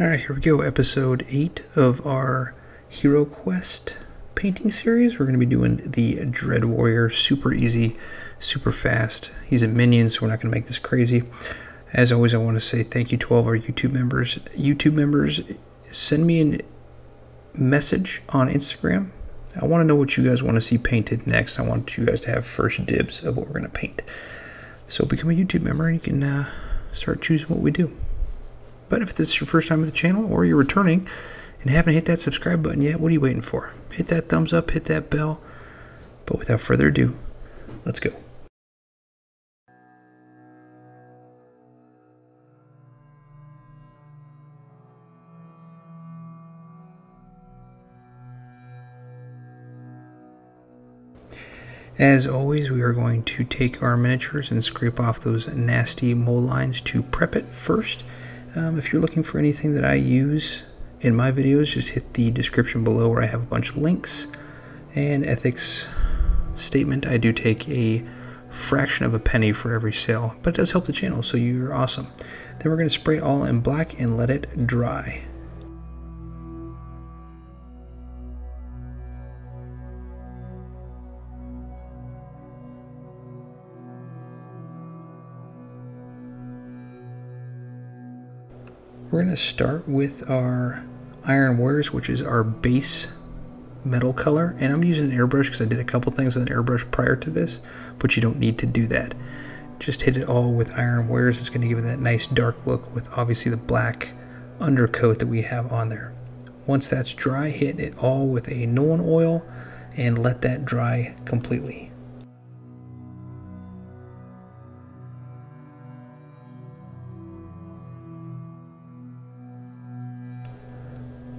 Alright, here we go. Episode 8 of our Hero Quest painting series. We're going to be doing the Dread Warrior. Super easy, super fast. He's a minion, so we're not going to make this crazy. As always, I want to say thank you to all of our YouTube members. YouTube members, send me a message on Instagram. I want to know what you guys want to see painted next. I want you guys to have first dibs of what we're going to paint. So become a YouTube member and you can uh, start choosing what we do. But if this is your first time at the channel or you're returning and haven't hit that subscribe button yet, what are you waiting for? Hit that thumbs up, hit that bell. But without further ado, let's go. As always, we are going to take our miniatures and scrape off those nasty mold lines to prep it first. Um, if you're looking for anything that I use in my videos, just hit the description below where I have a bunch of links and ethics statement. I do take a fraction of a penny for every sale, but it does help the channel, so you're awesome. Then we're going to spray all in black and let it dry. We're going to start with our Iron Warriors, which is our base metal color. And I'm using an airbrush because I did a couple things with an airbrush prior to this, but you don't need to do that. Just hit it all with Iron Warriors. It's going to give it that nice dark look with obviously the black undercoat that we have on there. Once that's dry, hit it all with a Nuln oil and let that dry completely.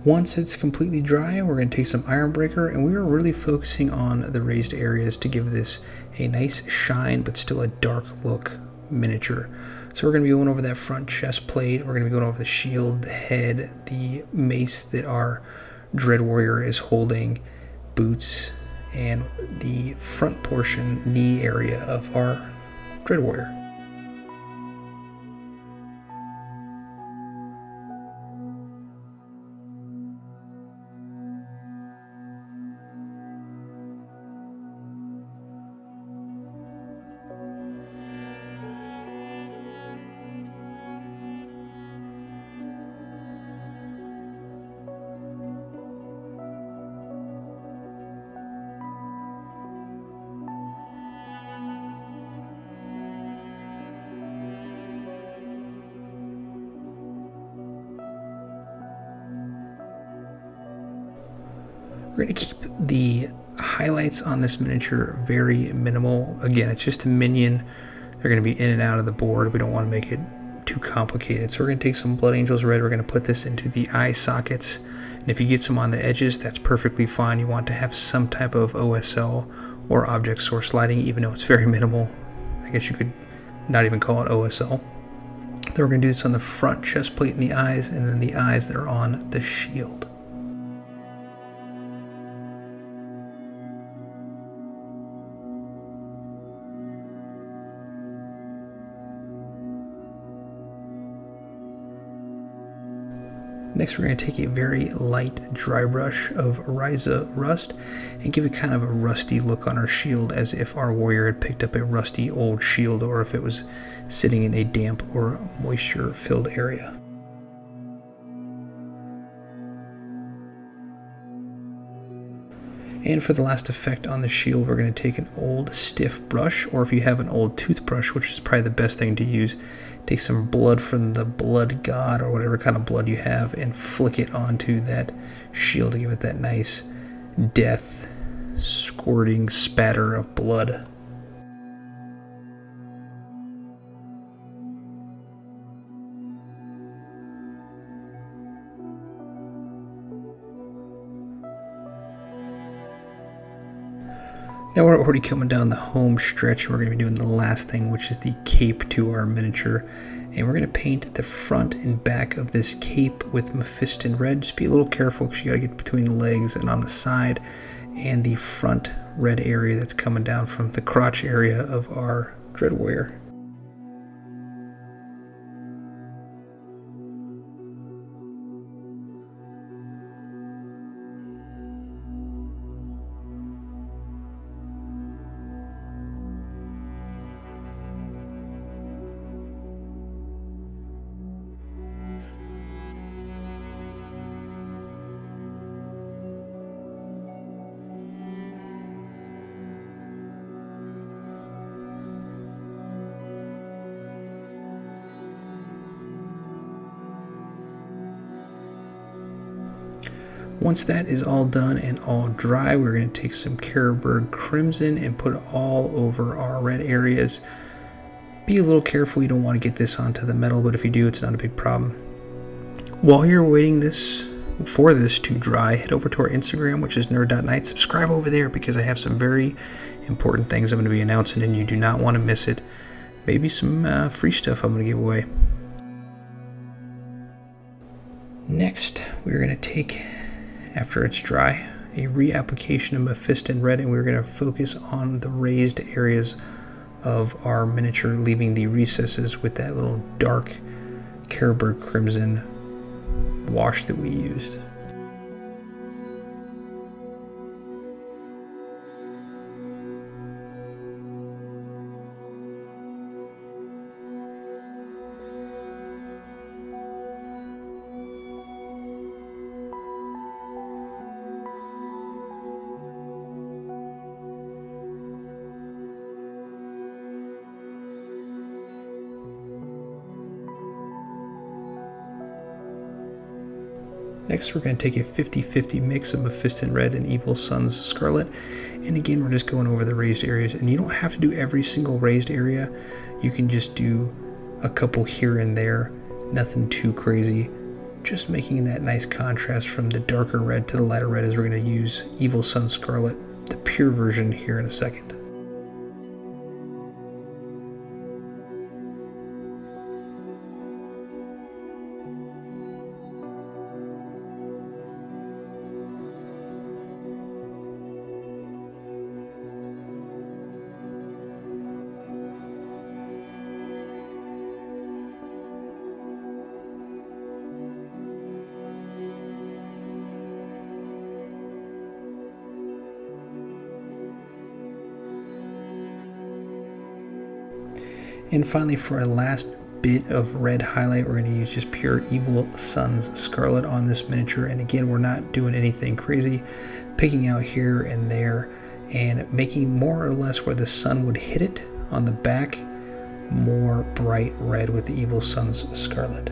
Once it's completely dry, we're going to take some Ironbreaker, and we are really focusing on the raised areas to give this a nice shine, but still a dark look miniature. So we're going to be going over that front chest plate, we're going to be going over the shield, the head, the mace that our Dread Warrior is holding, boots, and the front portion, knee area of our Dread Warrior. We're going to keep the highlights on this miniature very minimal. Again, it's just a minion. They're going to be in and out of the board. We don't want to make it too complicated. So we're going to take some Blood Angels Red. We're going to put this into the eye sockets. And if you get some on the edges, that's perfectly fine. You want to have some type of OSL or object source lighting, even though it's very minimal. I guess you could not even call it OSL. Then we're going to do this on the front chest plate and the eyes, and then the eyes that are on the shield. Next we're going to take a very light dry brush of Ryza Rust and give it kind of a rusty look on our shield as if our warrior had picked up a rusty old shield or if it was sitting in a damp or moisture filled area. And for the last effect on the shield, we're going to take an old stiff brush, or if you have an old toothbrush, which is probably the best thing to use, take some blood from the blood god, or whatever kind of blood you have, and flick it onto that shield to give it that nice death squirting spatter of blood. Now we're already coming down the home stretch. We're going to be doing the last thing, which is the cape to our miniature. And we're going to paint the front and back of this cape with Mephiston red. Just be a little careful because you got to get between the legs and on the side and the front red area that's coming down from the crotch area of our Dread Warrior. Once that is all done and all dry, we're going to take some Carroburg Crimson and put it all over our red areas. Be a little careful, you don't want to get this onto the metal, but if you do, it's not a big problem. While you're waiting this for this to dry, head over to our Instagram, which is nerd.night. Subscribe over there because I have some very important things I'm going to be announcing, and you do not want to miss it. Maybe some uh, free stuff I'm going to give away. Next, we're going to take after it's dry, a reapplication of Mephiston Red, and we're going to focus on the raised areas of our miniature, leaving the recesses with that little dark Carroburg Crimson wash that we used. Next, we're going to take a 50-50 mix of Mephiston Red and Evil Sunz Scarlet. And again, we're just going over the raised areas. And you don't have to do every single raised area. You can just do a couple here and there. Nothing too crazy. Just making that nice contrast from the darker red to the lighter red as we're going to use Evil Sunz Scarlet, the pure version here in a second. And finally, for our last bit of red highlight, we're going to use just pure Evil Sunz Scarlet on this miniature. And again, we're not doing anything crazy, picking out here and there and making more or less where the sun would hit it on the back more bright red with the Evil Sunz Scarlet.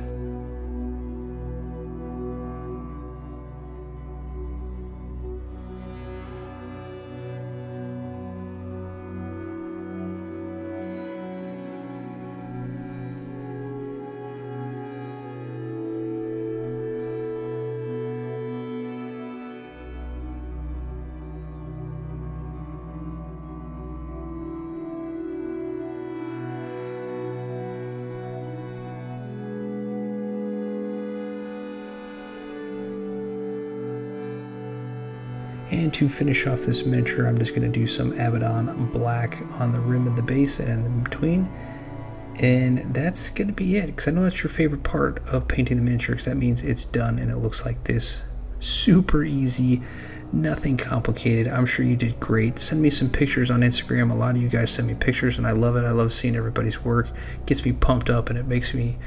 And to finish off this miniature, I'm just going to do some Abaddon black on the rim of the base and in between. And that's going to be it, because I know that's your favorite part of painting the miniature, because that means it's done and it looks like this. Super easy, nothing complicated. I'm sure you did great. Send me some pictures on Instagram. A lot of you guys send me pictures, and I love it. I love seeing everybody's work. It gets me pumped up, and it makes me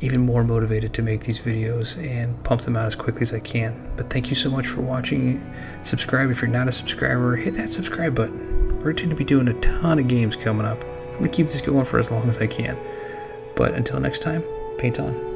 even more motivated to make these videos and pump them out as quickly as I can. But thank you so much for watching. Subscribe if you're not a subscriber. Hit that subscribe button. We're going to be doing a ton of games coming up. I'm going to keep this going for as long as I can. But until next time, paint on.